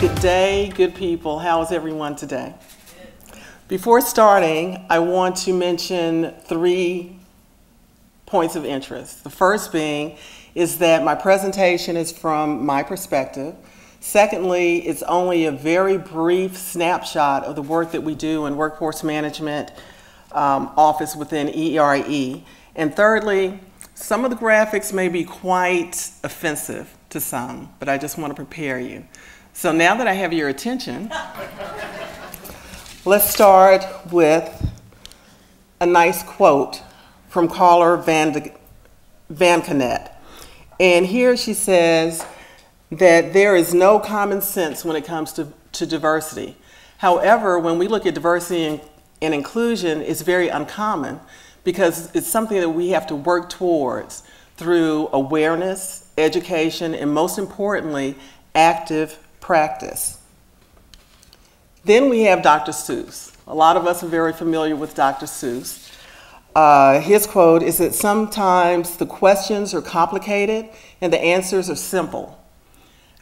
Good day, good people. How is everyone today? Before starting, I want to mention three points of interest. The first being is that my presentation is from my perspective. Secondly, it's only a very brief snapshot of the work that we do in workforce management um, office within ERE. And thirdly, some of the graphics may be quite offensive to some, but I just want to prepare you. So now that I have your attention, let's start with a nice quote from Carla Van, de, Van. And here she says that there is no common sense when it comes to, to diversity. However, when we look at diversity and, and inclusion, it's very uncommon because it's something that we have to work towards through awareness, education, and most importantly, active practice. Then we have Dr. Seuss. A lot of us are very familiar with Dr. Seuss. Uh, his quote is that sometimes the questions are complicated and the answers are simple.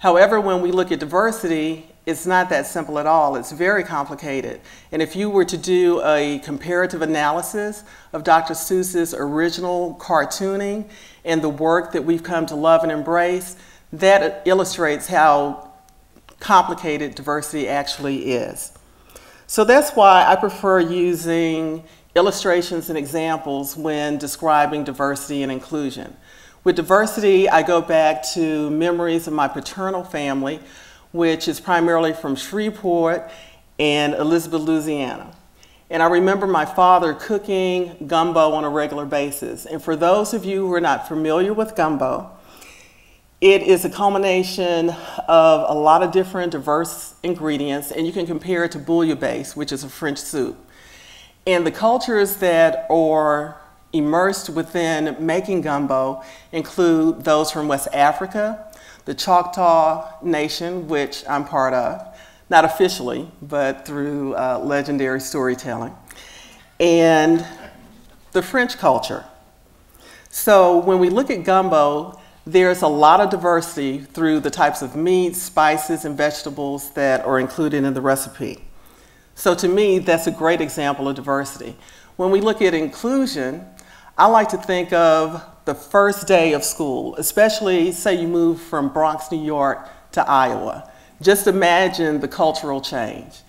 However, when we look at diversity, it's not that simple at all. It's very complicated. And if you were to do a comparative analysis of Dr. Seuss's original cartooning and the work that we've come to love and embrace, that illustrates how complicated diversity actually is. So that's why I prefer using illustrations and examples when describing diversity and inclusion. With diversity, I go back to memories of my paternal family which is primarily from Shreveport and Elizabeth, Louisiana. And I remember my father cooking gumbo on a regular basis. And for those of you who are not familiar with gumbo, it is a culmination of a lot of different diverse ingredients, and you can compare it to bouillabaisse, which is a French soup. And the cultures that are immersed within making gumbo include those from West Africa, the Choctaw Nation, which I'm part of, not officially, but through uh, legendary storytelling, and the French culture. So when we look at gumbo, there's a lot of diversity through the types of meats, spices, and vegetables that are included in the recipe. So to me, that's a great example of diversity. When we look at inclusion, I like to think of the first day of school, especially say you move from Bronx, New York to Iowa. Just imagine the cultural change.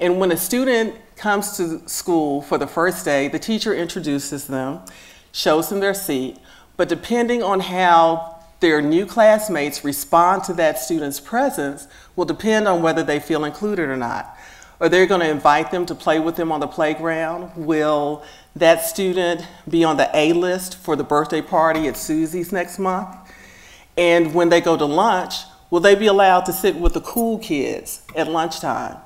And when a student comes to school for the first day, the teacher introduces them, shows them their seat, but depending on how their new classmates respond to that student's presence will depend on whether they feel included or not. Are they going to invite them to play with them on the playground? Will that student be on the A list for the birthday party at Susie's next month? And when they go to lunch, will they be allowed to sit with the cool kids at lunchtime?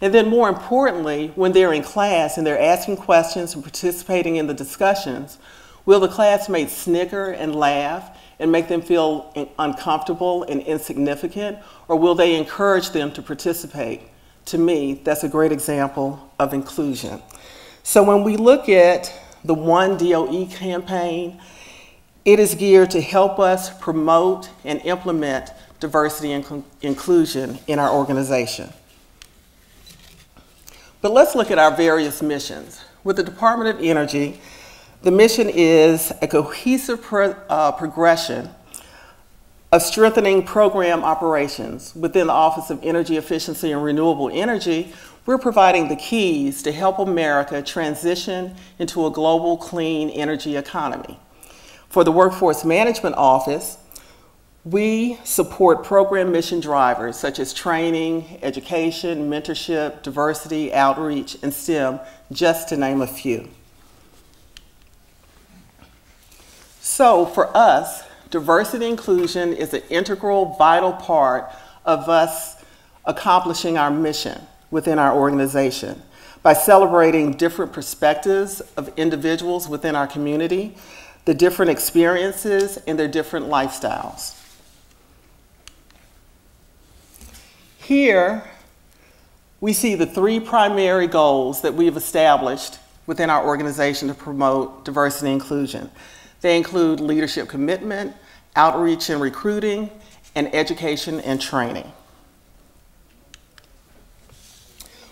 And then more importantly, when they're in class and they're asking questions and participating in the discussions, will the classmates snicker and laugh and make them feel uncomfortable and insignificant, or will they encourage them to participate? To me, that's a great example of inclusion. So when we look at the One DOE campaign, it is geared to help us promote and implement diversity and inclusion in our organization. But let's look at our various missions. With the Department of Energy, the mission is a cohesive pro uh, progression of strengthening program operations within the Office of Energy Efficiency and Renewable Energy we're providing the keys to help America transition into a global clean energy economy. For the Workforce Management Office, we support program mission drivers such as training, education, mentorship, diversity, outreach, and STEM, just to name a few. So for us, diversity inclusion is an integral, vital part of us accomplishing our mission within our organization by celebrating different perspectives of individuals within our community, the different experiences, and their different lifestyles. Here, we see the three primary goals that we've established within our organization to promote diversity and inclusion. They include leadership commitment, outreach and recruiting, and education and training.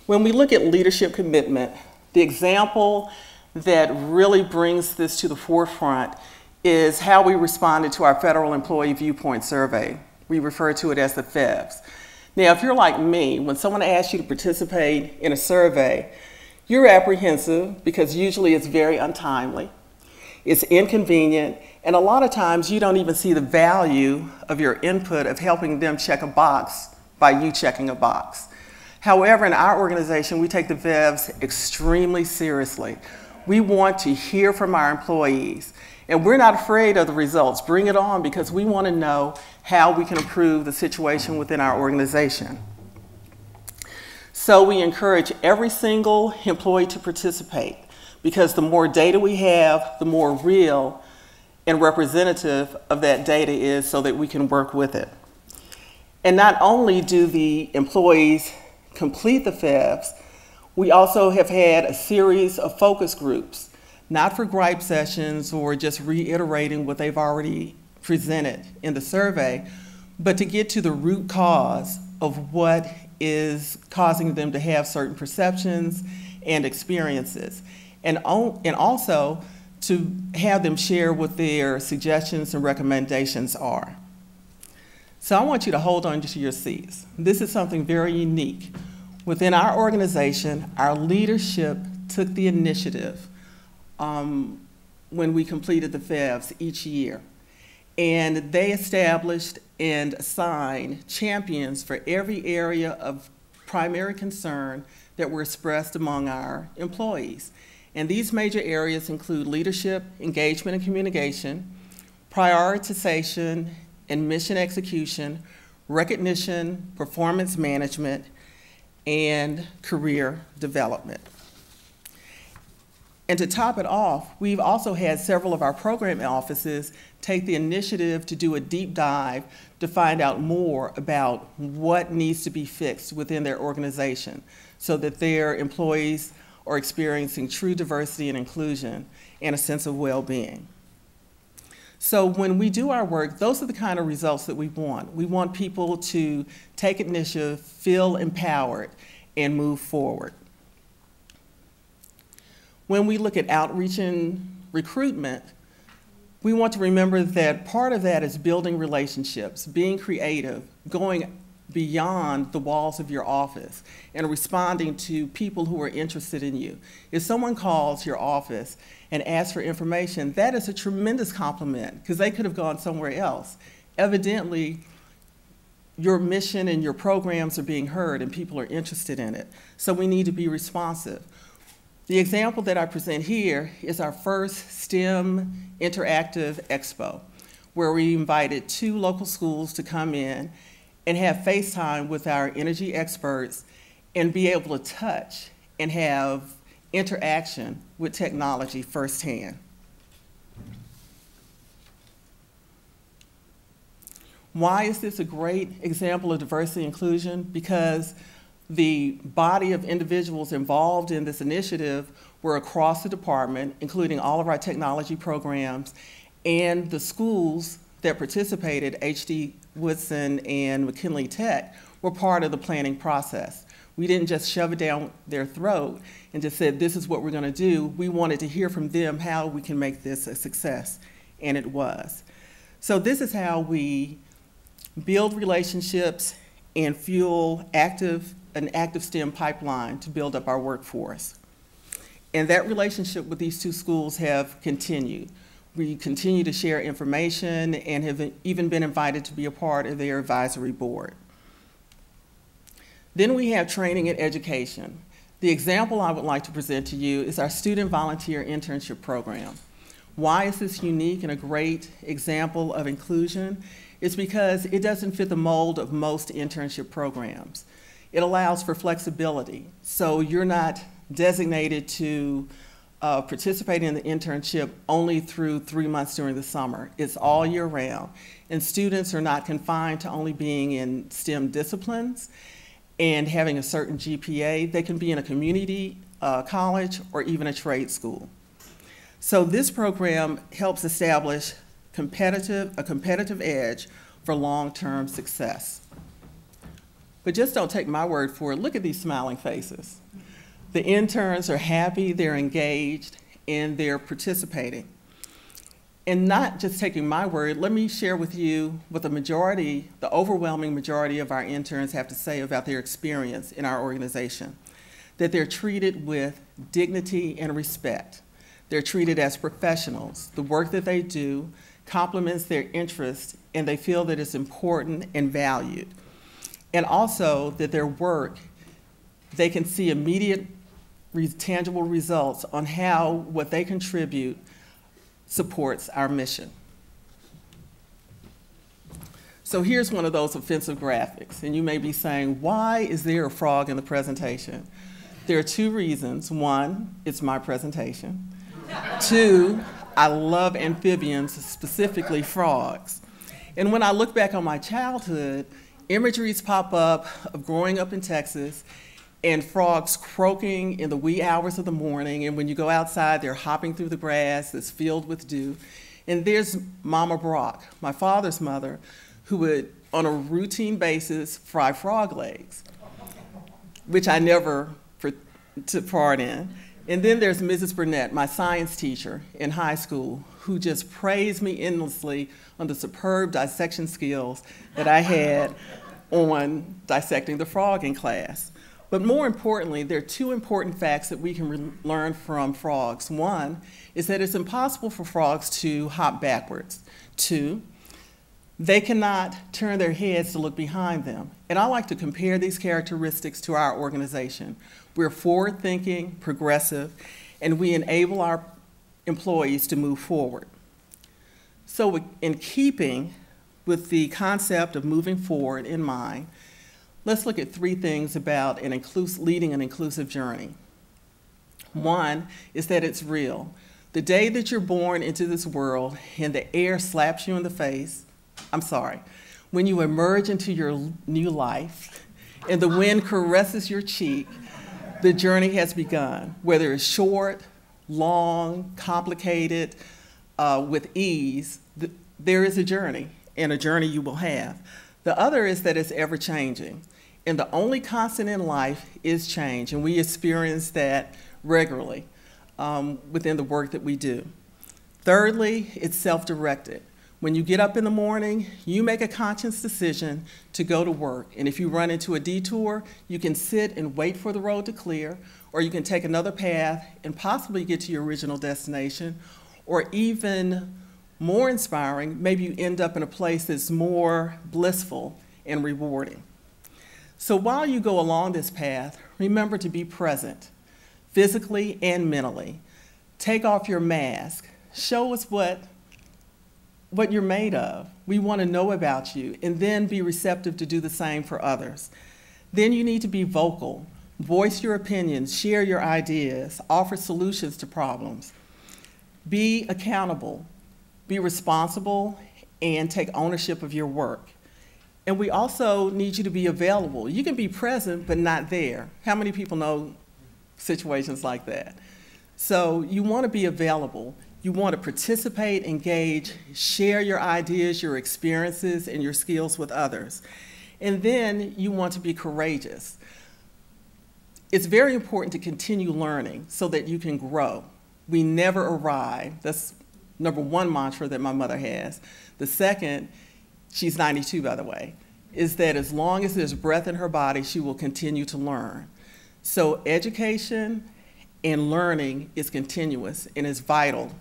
When we look at leadership commitment, the example that really brings this to the forefront is how we responded to our Federal Employee Viewpoint Survey. We refer to it as the FEVS. Now, if you're like me, when someone asks you to participate in a survey, you're apprehensive because usually it's very untimely, it's inconvenient, and a lot of times you don't even see the value of your input of helping them check a box by you checking a box. However, in our organization, we take the FEVS extremely seriously. We want to hear from our employees, and we're not afraid of the results. Bring it on because we want to know how we can improve the situation within our organization. So we encourage every single employee to participate because the more data we have, the more real and representative of that data is so that we can work with it. And not only do the employees complete the FEVS, we also have had a series of focus groups, not for gripe sessions or just reiterating what they've already presented in the survey, but to get to the root cause of what is causing them to have certain perceptions and experiences. And, and also to have them share what their suggestions and recommendations are. So I want you to hold on to your seats. This is something very unique. Within our organization, our leadership took the initiative um, when we completed the FEVS each year. And they established and assigned champions for every area of primary concern that were expressed among our employees. And these major areas include leadership, engagement and communication, prioritization and mission execution, recognition, performance management, and career development. And to top it off, we've also had several of our program offices take the initiative to do a deep dive to find out more about what needs to be fixed within their organization so that their employees are experiencing true diversity and inclusion and a sense of well-being. So when we do our work, those are the kind of results that we want. We want people to take initiative, feel empowered, and move forward. When we look at outreach and recruitment, we want to remember that part of that is building relationships, being creative, going beyond the walls of your office and responding to people who are interested in you. If someone calls your office and asks for information, that is a tremendous compliment because they could have gone somewhere else. Evidently, your mission and your programs are being heard and people are interested in it. So we need to be responsive. The example that I present here is our first STEM Interactive Expo, where we invited two local schools to come in and have FaceTime with our energy experts and be able to touch and have interaction with technology firsthand. Why is this a great example of diversity inclusion? Because the body of individuals involved in this initiative were across the department, including all of our technology programs, and the schools that participated, HD Woodson and McKinley Tech, were part of the planning process. We didn't just shove it down their throat and just said, this is what we're going to do. We wanted to hear from them how we can make this a success, and it was. So this is how we build relationships and fuel active, an active STEM pipeline to build up our workforce. And that relationship with these two schools have continued. We continue to share information and have even been invited to be a part of their advisory board. Then we have training and education. The example I would like to present to you is our student volunteer internship program. Why is this unique and a great example of inclusion? It's because it doesn't fit the mold of most internship programs. It allows for flexibility. So you're not designated to uh, participate in the internship only through three months during the summer. It's all year round. And students are not confined to only being in STEM disciplines and having a certain GPA. They can be in a community uh, college or even a trade school. So this program helps establish competitive, a competitive edge for long-term success. But just don't take my word for it. Look at these smiling faces. The interns are happy, they're engaged, and they're participating. And not just taking my word, let me share with you what the majority, the overwhelming majority of our interns have to say about their experience in our organization. That they're treated with dignity and respect. They're treated as professionals. The work that they do complements their interests, and they feel that it's important and valued. And also that their work, they can see immediate tangible results on how what they contribute supports our mission. So here's one of those offensive graphics, and you may be saying, why is there a frog in the presentation? There are two reasons. One, it's my presentation. Two, I love amphibians, specifically frogs. And when I look back on my childhood, imageries pop up of growing up in Texas and frogs croaking in the wee hours of the morning. And when you go outside, they're hopping through the grass that's filled with dew. And there's Mama Brock, my father's mother, who would, on a routine basis, fry frog legs, which I never took part in. And then there's Mrs. Burnett, my science teacher in high school, who just praised me endlessly on the superb dissection skills that I had on dissecting the frog in class. But more importantly, there are two important facts that we can learn from frogs. One is that it's impossible for frogs to hop backwards. Two, they cannot turn their heads to look behind them. And I like to compare these characteristics to our organization. We're forward thinking, progressive, and we enable our employees to move forward. So, in keeping with the concept of moving forward in mind, Let's look at three things about an inclus- leading an inclusive journey. One is that it's real. The day that you're born into this world and the air slaps you in the face, I'm sorry, when you emerge into your new life and the wind caresses your cheek, the journey has begun. Whether it's short, long, complicated, uh, with ease, th- there is a journey, and a journey you will have. The other is that it's ever changing. And the only constant in life is change, and we experience that regularly um, within the work that we do. Thirdly, it's self directed. When you get up in the morning, you make a conscious decision to go to work. And if you run into a detour, you can sit and wait for the road to clear, or you can take another path and possibly get to your original destination, or even more inspiring, maybe you end up in a place that's more blissful and rewarding. So while you go along this path, remember to be present, physically and mentally. Take off your mask. Show us what, what you're made of. We want to know about you, and then be receptive to do the same for others. Then you need to be vocal. Voice your opinions, share your ideas, offer solutions to problems. Be accountable, be responsible, and take ownership of your work. And we also need you to be available. You can be present, but not there. How many people know situations like that? So you want to be available. You want to participate, engage, share your ideas, your experiences, and your skills with others. And then you want to be courageous. It's very important to continue learning so that you can grow. We never arrive. That's number one mantra that my mother has. The second she's 92 by the way, is that as long as there's breath in her body, she will continue to learn. So education and learning is continuous and is vital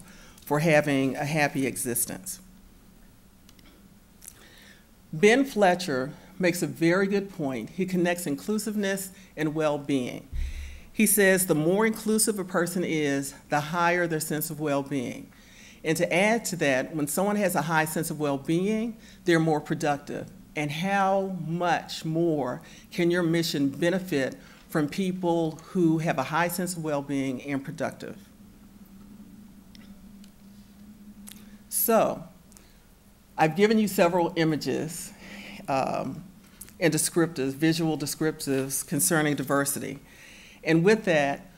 for having a happy existence. Ben Fletcher makes a very good point. He connects inclusiveness and well being. He says the more inclusive a person is, the higher their sense of well being. And to add to that, when someone has a high sense of well being, they're more productive. And how much more can your mission benefit from people who have a high sense of well being and productive? So, I've given you several images um, and descriptives, visual descriptives concerning diversity. And with that,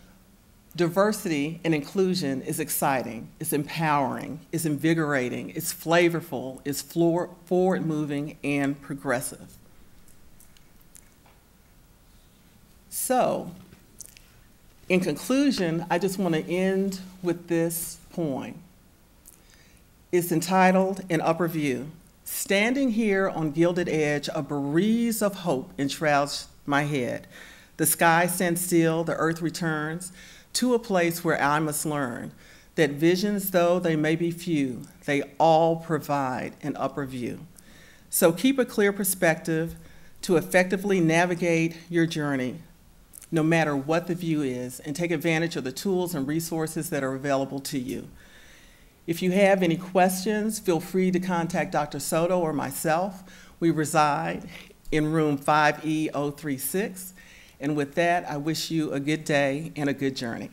Diversity and inclusion is exciting, it's empowering, it's invigorating, it's flavorful, it's forward moving, and progressive. So, in conclusion, I just want to end with this poem. It's entitled In Upper View. Standing here on Gilded Edge, a breeze of hope enshrouds my head. The sky stands still, the earth returns to a place where I must learn that visions, though they may be few, they all provide an upper view. So keep a clear perspective to effectively navigate your journey, no matter what the view is, and take advantage of the tools and resources that are available to you. If you have any questions, feel free to contact Dr. Soto or myself. We reside in room 5E036. And with that, I wish you a good day and a good journey.